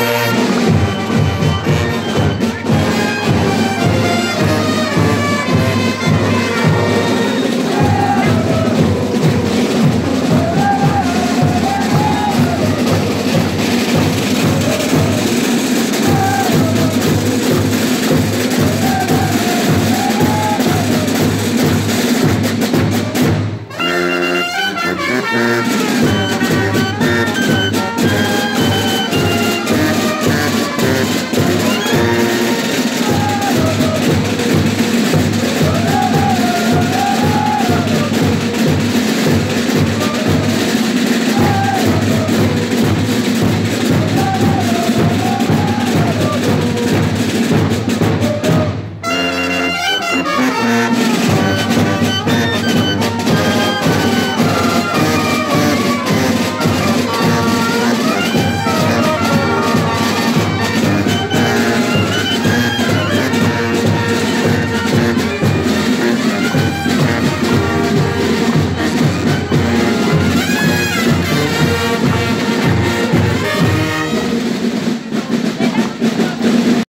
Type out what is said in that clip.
Yeah.